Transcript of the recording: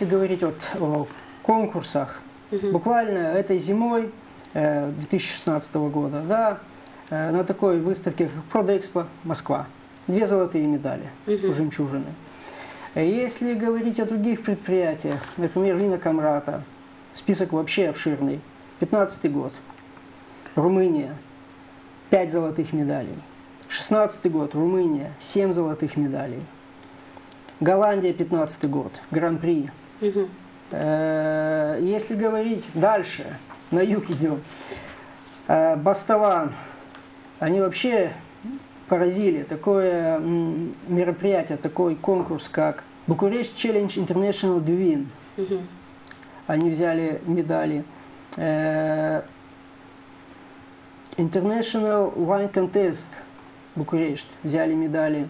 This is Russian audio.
Если говорить вот о конкурсах, буквально этой зимой э, 2016 года, да, э, на такой выставке как Продэкспо Москва, две золотые медали у жемчужины. Э, Если говорить о других предприятиях, например, Вина Камрата, список вообще обширный. 15 год. Румыния, 5 золотых медалей. 16 год, Румыния, 7 золотых медалей. Голландия, 15 год, Гран-при. Э, Если говорить дальше, на юг идем, э, Бастован, они вообще поразили такое мероприятие, такой конкурс, как Букурешт Challenge International Dwin. Они взяли медали. Э, International Wine Contest Букурешт взяли медали.